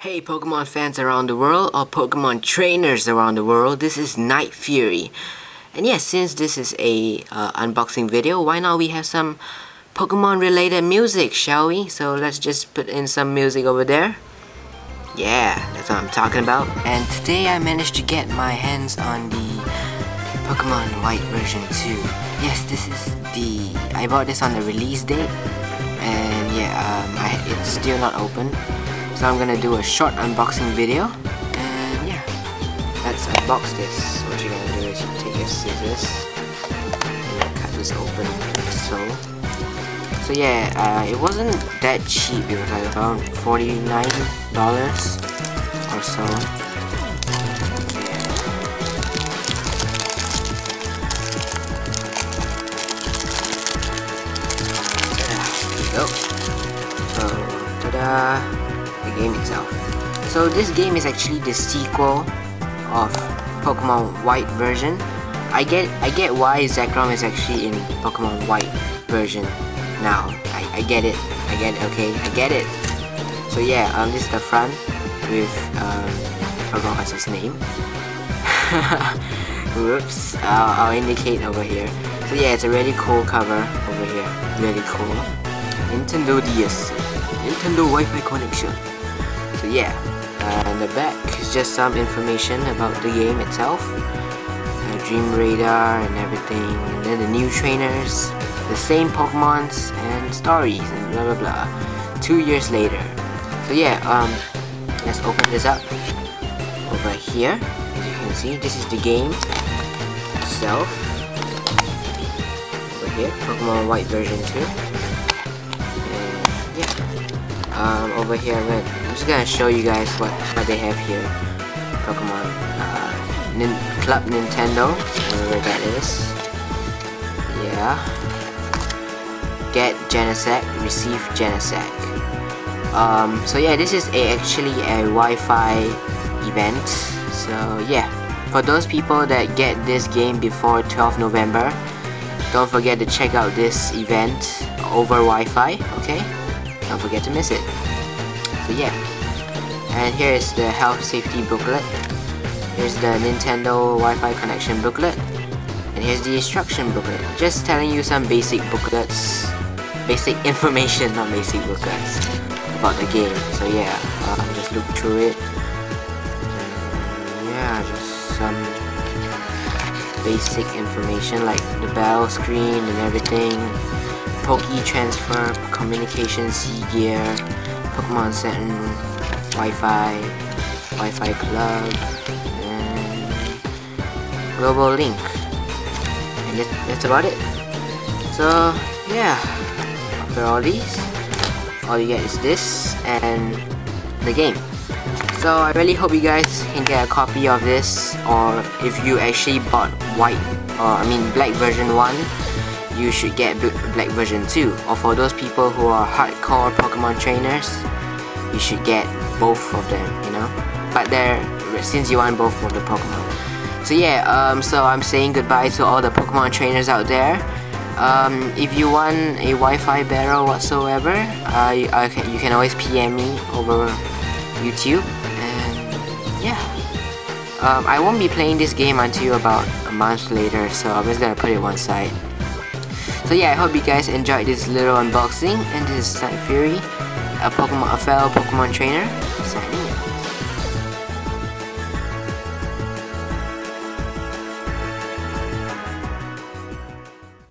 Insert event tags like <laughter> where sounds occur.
Hey Pokemon fans around the world or Pokemon trainers around the world, this is KnightFury. And yes, since this is a uh, unboxing video, why not we have some Pokemon related music, shall we? So let's just put in some music over there. Yeah, that's what I'm talking about. And today I managed to get my hands on the Pokemon White version 2. Yes, this is the... I bought this on the release date. And yeah, um, I, it's still not open. So I'm gonna do a short unboxing video and yeah, let's unbox this. What you're gonna do is you take your scissors and cut this open like so. So yeah, uh, it wasn't that cheap, it was like around $49 or so. Go. So, ta-da! Game itself. So this game is actually the sequel of Pokemon White version. I get I get why Zekrom is actually in Pokemon White version now. I, I get it. I get it, okay, I get it. So yeah, um this is the front with um forgot what's his name. <laughs> Whoops. I'll indicate over here. So yeah, it's a really cool cover over here. Really cool. Nintendo DS. Nintendo Wi-Fi connection. Yeah, uh, the back is just some information about the game itself. Uh, Dream Radar and everything, and then the new trainers, the same Pokemons and stories and blah blah blah. Two years later. So yeah, um, let's open this up. Over here, as you can see, this is the game itself. Over here, Pokemon White version 2. Um, over here I'm gonna just gonna show you guys what, what they have here. Pokemon uh, Nin Club Nintendo, whatever that is. Yeah. Get Genesect, receive Genesect. Um, so yeah, this is a, actually a Wi-Fi event. So yeah, for those people that get this game before 12 November, don't forget to check out this event over Wi-Fi, okay? Don't forget to miss it. So yeah. And here is the health safety booklet. Here's the Nintendo Wi-Fi connection booklet. And here's the instruction booklet. Just telling you some basic booklets. Basic <laughs> information, not basic booklets. About the game. So yeah, um, just look through it. Yeah, just some basic information like the battle screen and everything. Poke transfer, communication C gear, Pokemon Center, Wi-Fi, Wi-Fi Club, and Global Link. And that, that's about it. So, yeah. After all these, all you get is this and the game. So I really hope you guys can get a copy of this or if you actually bought white or I mean black version 1 you should get Black version 2 or for those people who are hardcore Pokemon trainers you should get both of them you know? But they're since you want both of the Pokemon. So yeah um, so I'm saying goodbye to all the Pokemon trainers out there. Um, if you want a Wi-Fi battle whatsoever uh, you, uh, you can always PM me over YouTube. And yeah. Um, I won't be playing this game until about a month later so I'm just gonna put it one side so yeah, I hope you guys enjoyed this little unboxing, and this is KnightFury, a Pokemon, a fellow Pokemon trainer.